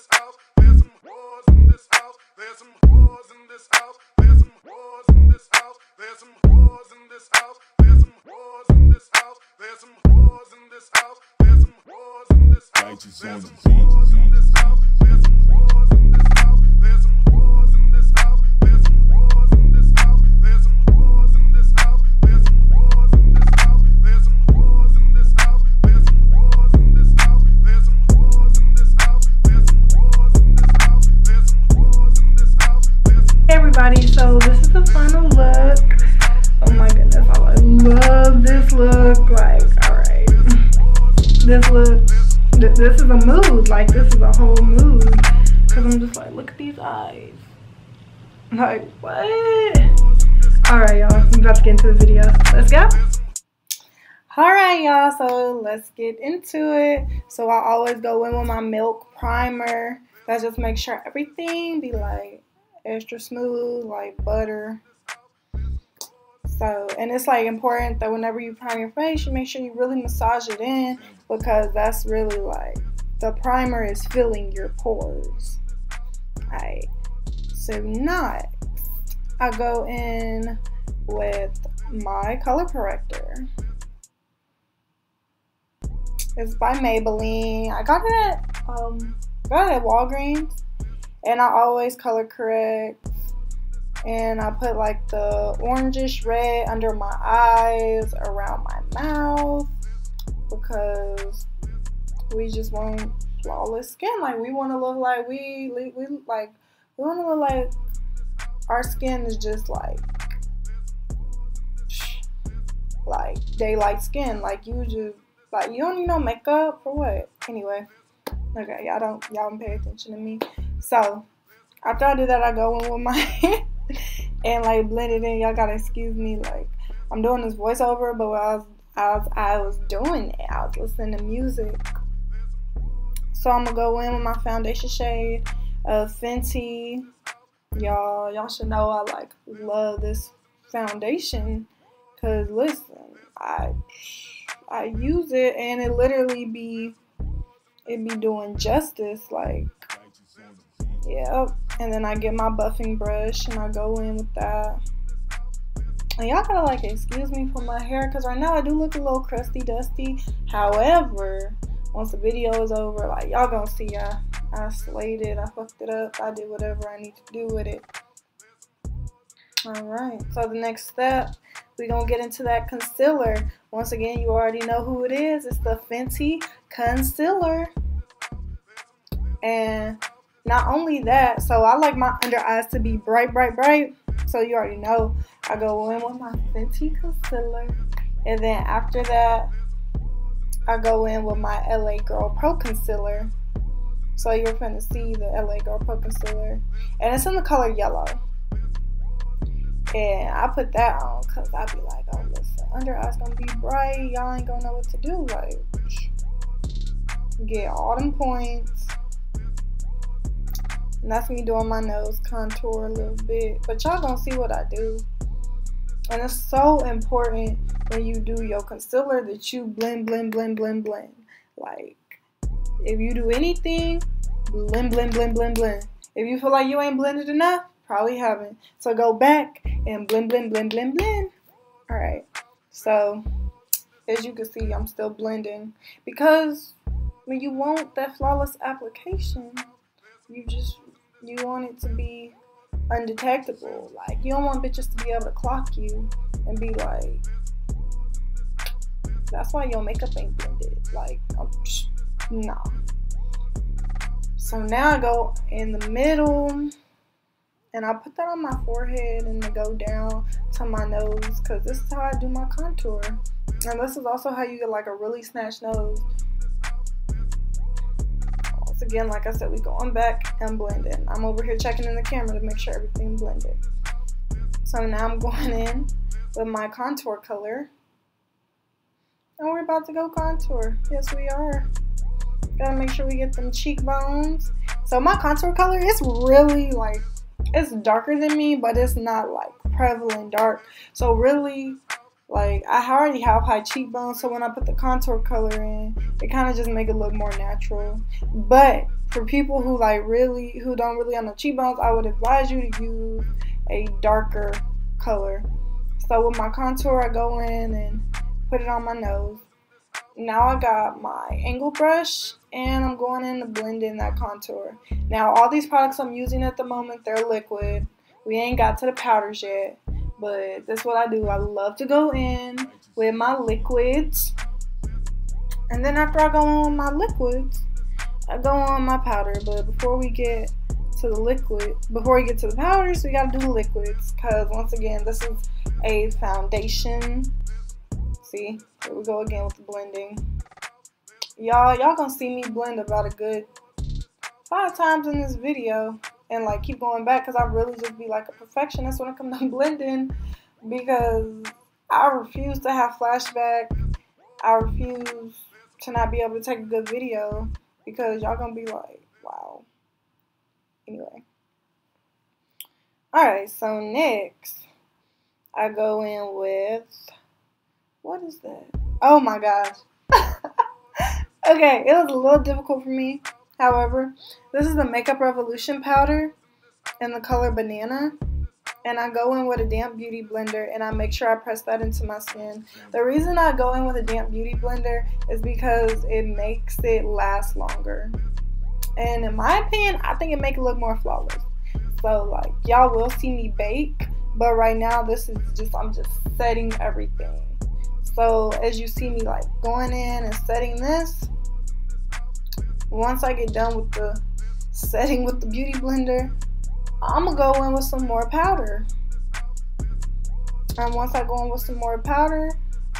this house. There's some whores in this house. There's some whores in this house. There's some whores in this house. There's some whores in this house. There's some whores in this house. There's some whores in this house. There's some whores in this house. There's some whores in this house. There's some whores in this house. There's some everybody, so this is the final look. Oh my goodness, I love this look. Like, alright. This look, th- this is a mood. Like, this is a whole mood. Because I'm just like, look at these eyes. Like, what? Alright, y'all, I'm about to get into the video. Let's go. Alright, y'all, so let's get into it. So, I always go in with my milk primer. That just makes sure everything be like extra smooth, like butter. So, and it's like important that whenever you prime your face, you make sure you really massage it in because that's really like the primer is filling your pores. Alright, so next, I go in with my color corrector. It's by Maybelline. I got it at um, got it at Walgreens and I always color correct. And I put like the orangish red under my eyes, around my mouth, because we just want flawless skin. Like we want to look like we, we, like we want to look like our skin is just like like daylight skin. Like you just like you don't need no makeup for what? Anyway, okay, y'all don't y'all don't pay attention to me. So after I do that, I go in with my and like blend it in. Y'all gotta excuse me, like I'm doing this voiceover, but while I was I was, I was doing it, I was listening to music. So I'm gonna go in with my foundation shade of Fenty. Y'all, y'all should know I like love this foundation, cause listen, I I use it and it literally be it be doing justice like Yep. And then I get my buffing brush and I go in with that. And y'all gotta like excuse me for my hair because right now I do look a little crusty dusty. However, once the video is over, like y'all gonna see I I slayed it, I fucked it up, I did whatever I need to do with it. Alright, so the next step, we gonna get into that concealer. Once again, you already know who it is. It's the Fenty concealer. And not only that, so I like my under eyes to be bright, bright, bright. So you already know I go in with my Fenty concealer. And then after that, I go in with my LA Girl Pro Concealer. So you're gonna see the LA Girl Pro Concealer. And it's in the color yellow. And I put that on because I be like, oh listen, under eyes gonna be bright. Y'all ain't gonna know what to do. Like get all them points. And that's me doing my nose contour a little bit. But y'all gonna see what I do. And it's so important when you do your concealer that you blend, blend, blend, blend, blend. Like, if you do anything, blend, blend, blend, blend, blend. If you feel like you ain't blended enough, probably haven't. So go back and blend, blend, blend, blend, blend. Alright. So, as you can see, I'm still blending. Because when you want that flawless application, you just you want it to be undetectable. Like you don't want bitches to be able to clock you and be like, that's why your makeup ain't blended. Like, um, psh, nah. So now I go in the middle and I put that on my forehead and then go down to my nose because this is how I do my contour. And this is also how you get like a really snatched nose. Again, like I said, we going back and blending. I'm over here checking in the camera to make sure everything blended. So now I'm going in with my contour color. And we're about to go contour. Yes, we are. Gotta make sure we get them cheekbones. So my contour color is really like, it's darker than me, but it's not like prevalent dark. So really, like I already have high cheekbones, so when I put the contour color in, it kind of just make it look more natural. But for people who like really who don't really have no cheekbones, I would advise you to use a darker color. So with my contour, I go in and put it on my nose. Now I got my angle brush and I'm going in to blend in that contour. Now all these products I'm using at the moment, they're liquid. We ain't got to the powders yet, but that's what I do. I love to go in with my liquids. And then after I go on my liquids, I go on my powder. But before we get to the liquid, before we get to the powders, we gotta do the liquids. Cause once again, this is a foundation. See, here we go again with the blending. Y'all, y'all gonna see me blend about a good five times in this video and like keep going back because I really just be like a perfectionist when it comes to blending because I refuse to have flashback. I refuse to not be able to take a good video because y'all gonna be like, wow. Anyway. Alright, so next I go in with what is that? Oh my gosh. okay, it was a little difficult for me. However, this is the Makeup Revolution powder in the color banana. And I go in with a damp beauty blender and I make sure I press that into my skin. The reason I go in with a damp beauty blender is because it makes it last longer. And in my opinion, I think it make it look more flawless. So like y'all will see me bake, but right now this is just I'm just setting everything. So as you see me like going in and setting this, once I get done with the setting with the beauty blender, I'm gonna go in with some more powder. And once I go in with some more powder,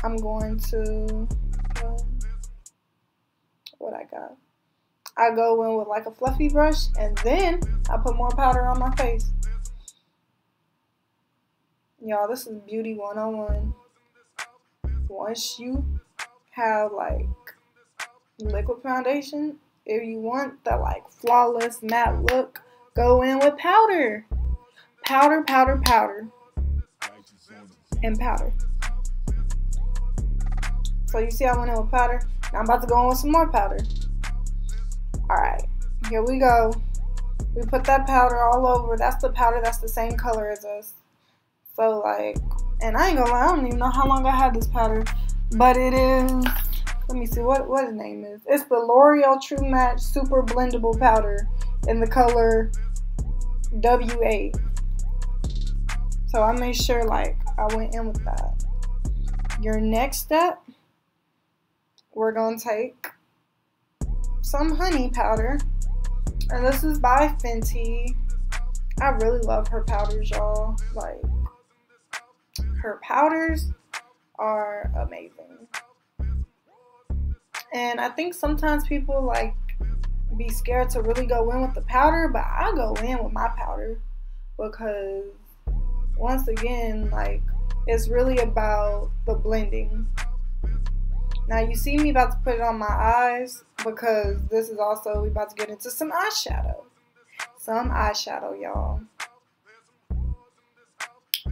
I'm going to um, what I got. I go in with like a fluffy brush and then I put more powder on my face. Y'all, this is beauty 101. Once you have like liquid foundation, if you want the like flawless matte look, go in with powder. Powder, powder, powder. And powder. So you see I went in with powder. Now I'm about to go in with some more powder. Alright, here we go. We put that powder all over. That's the powder that's the same color as us. So like, and I ain't gonna lie, I don't even know how long I had this powder. But it is, let me see what, what the name is. It's the L'Oreal True Match Super Blendable Powder in the color W8. So I made sure like I went in with that. Your next step, we're gonna take some honey powder. And this is by Fenty. I really love her powders, y'all. Like, her powders are amazing. And I think sometimes people like be scared to really go in with the powder, but I go in with my powder because once again, like it's really about the blending. Now you see me about to put it on my eyes because this is also we about to get into some eyeshadow. Some eyeshadow, y'all.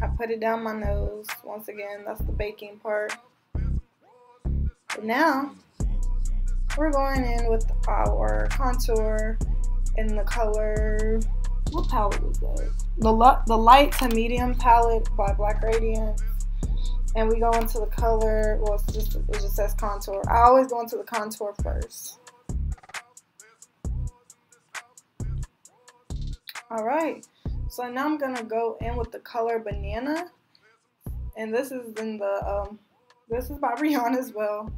I put it down my nose. Once again, that's the baking part. But now we're going in with our contour in the color. What palette is that? The the light to medium palette by Black Radiance. And we go into the color. Well, it's just it just says contour. I always go into the contour first. All right. So now I'm gonna go in with the color banana, and this is in the um, this is by Rihanna as well.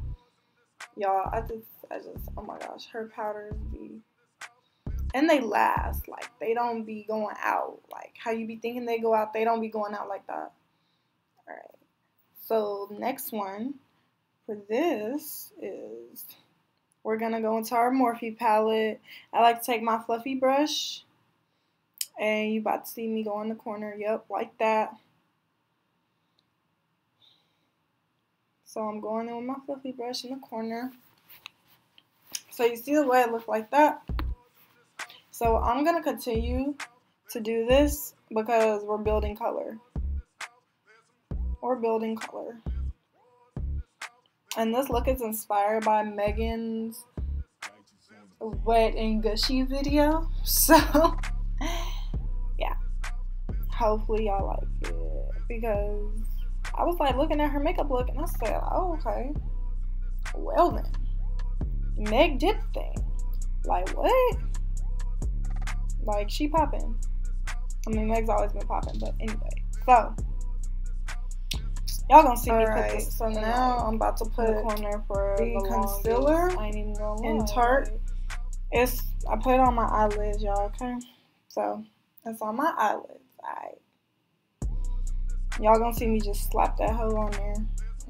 Y'all, I just I just oh my gosh, her powders be and they last like they don't be going out like how you be thinking they go out. They don't be going out like that. All right. So next one for this is we're gonna go into our Morphe palette. I like to take my fluffy brush and you about to see me go in the corner. Yep, like that. So I'm going in with my fluffy brush in the corner. So you see the way it looked like that. So I'm going to continue to do this because we're building color. We're building color. And this look is inspired by Megan's wet and gushy video. So yeah. Hopefully y'all like it. Because I was like looking at her makeup look and I said, Oh, okay. Well then. Meg did the thing. Like what? Like she popping. I mean Meg's always been popping, but anyway. So Y'all gonna see me Alright, put this. so now like, I'm about to put the corner for the the concealer longest. I ain't even gonna in Tarte. It's I put it on my eyelids, y'all. Okay, so it's on my eyelids. Alright, y'all gonna see me just slap that hoe on there.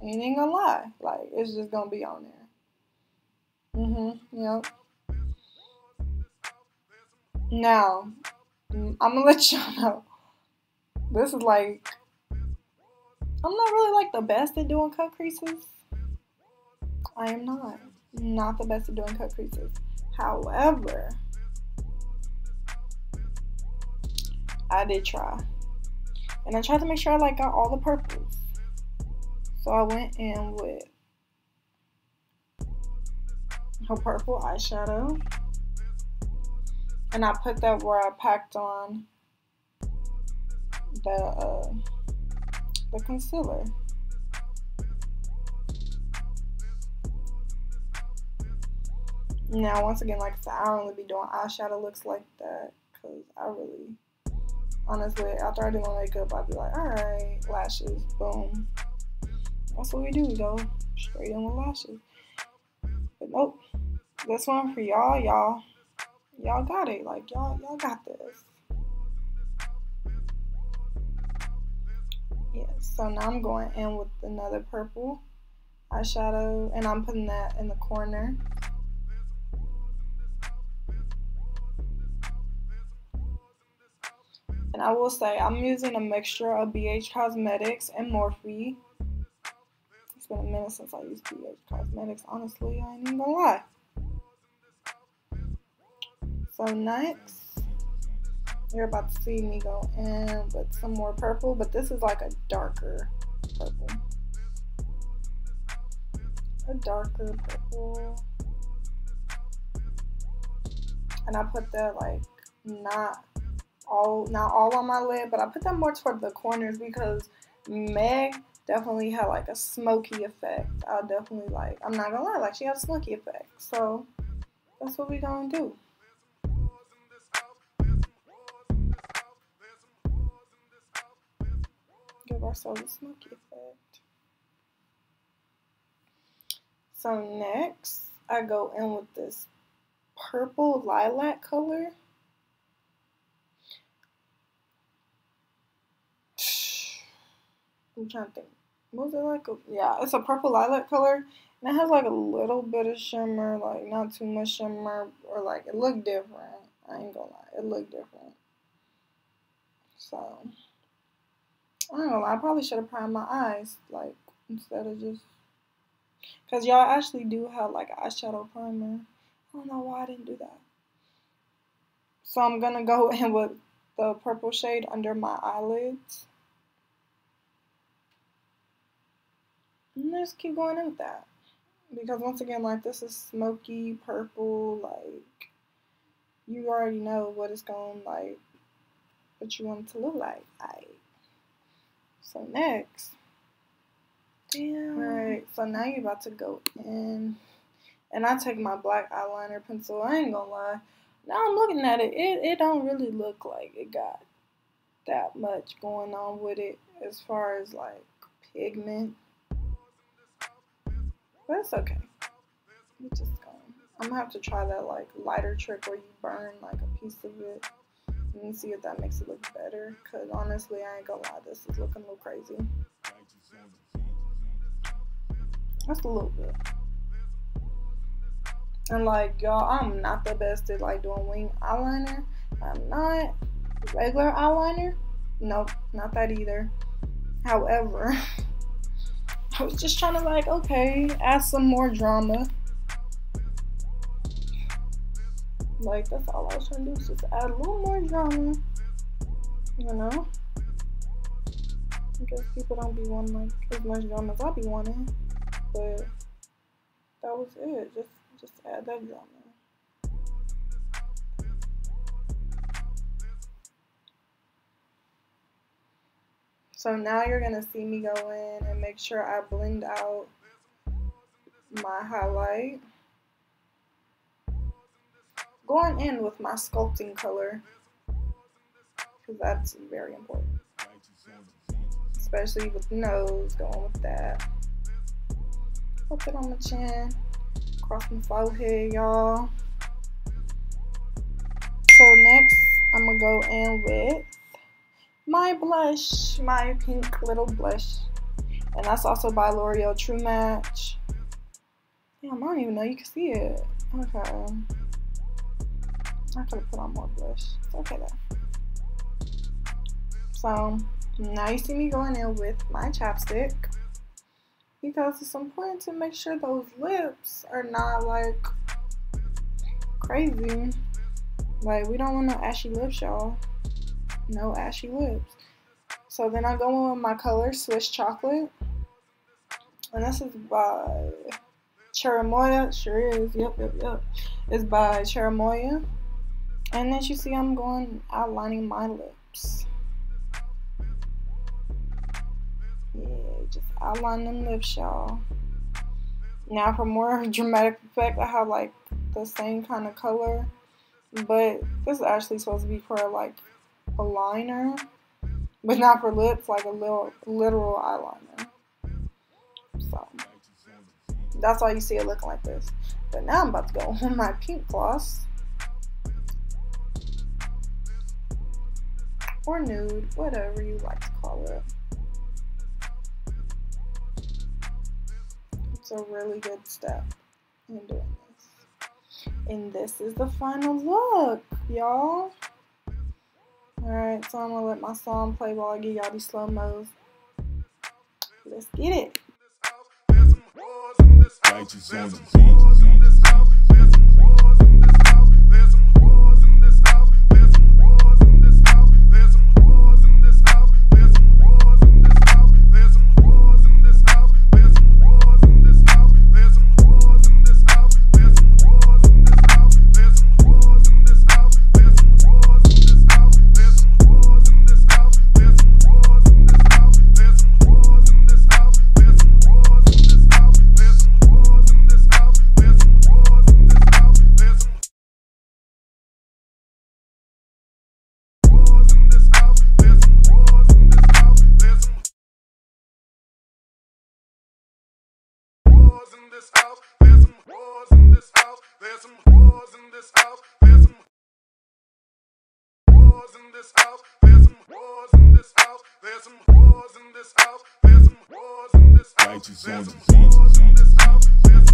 Ain't gonna lie, like it's just gonna be on there. Mhm. Yep. Now, mm, I'm gonna let y'all know. This is like I'm not really like the best at doing cut creases. I am not. Not the best at doing cut creases. However, I did try. And I tried to make sure I like got all the purples. So I went in with her purple eyeshadow. And I put that where I packed on the uh, the concealer. Now, once again, like I said, I don't be doing eyeshadow looks like that because I really, honestly, after I do my makeup, I'd be like, all right, lashes, boom. That's what we do. We go straight in with lashes. But nope, this one for y'all, y'all, y'all got it. Like y'all, y'all got this. Yeah, so now I'm going in with another purple eyeshadow and I'm putting that in the corner. And I will say I'm using a mixture of BH Cosmetics and Morphe. It's been a minute since I used BH Cosmetics, honestly, I ain't even gonna lie. So next you're about to see me go in with some more purple, but this is like a darker purple. A darker purple. And I put that like not all not all on my lid, but I put that more toward the corners because Meg definitely had like a smoky effect. I definitely like I'm not gonna lie, like she had a smoky effect. So that's what we gonna do. Ourselves a smoky effect. So next, I go in with this purple lilac color. I'm trying to think. Was it like? A, yeah, it's a purple lilac color. And it has like a little bit of shimmer, like not too much shimmer, or like it looked different. I ain't gonna lie, it looked different. So I don't know. I probably should have primed my eyes, like, instead of just. Because y'all actually do have, like, eyeshadow primer. I don't know why I didn't do that. So I'm to go in with the purple shade under my eyelids. And just keep going in with that. Because once again, like, this is smoky purple, like, you already know what it's going, like, what you want it to look like. Like, so next, damn. Alright, so now you're about to go in. And I take my black eyeliner pencil. I ain't gonna lie. Now I'm looking at it, it, it don't really look like it got that much going on with it as far as like pigment. But it's okay. We just going. I'm gonna have to try that like lighter trick where you burn like a piece of it and see if that makes it look better. Cause honestly, I ain't gonna lie, this is looking a little crazy. That's a little bit. And like y'all, I'm not the best at like doing wing eyeliner. I'm not regular eyeliner. Nope, not that either. However, I was just trying to like, okay, add some more drama. Like, that's all I was trying to do, just add a little more drama, you know? Because people don't be wanting, like, as much drama as I be wanting, but that was it. Just, just add that drama. So now you're going to see me go in and make sure I blend out my highlight. Going in with my sculpting color because that's very important. Especially with the nose, going with that. Put it on my chin, across my forehead, y'all. So next, I'm gonna go in with my blush, my pink little blush. And that's also by L'Oreal True Match. Damn, I don't even know you can see it. Okay. I could have put on more blush. It's okay though. So now you see me going in with my chapstick because it's important to make sure those lips are not like crazy. Like we don't want no ashy lips, y'all. No ashy lips. So then I go in with my color Swiss Chocolate. And this is by Cherimoya. Sure is. Yep, yep, yep. It's by Cherimoya. And as you see I'm going outlining my lips. Yeah, just outline them lips, y'all. Now for more dramatic effect, I have like the same kind of color. But this is actually supposed to be for like a liner. But not for lips, like a little literal eyeliner. So that's why you see it looking like this. But now I'm about to go on my pink gloss. Or nude, whatever you like to call it. It's a really good step in doing this. And this is the final look, y'all. Alright, so I'm gonna let my song play while I give y'all these slow mos. Let's get it. This house. There's some whores in this house. There's some whores in this house. There's some whores in this house. There's some whores in this house. There's some whores in this house. There's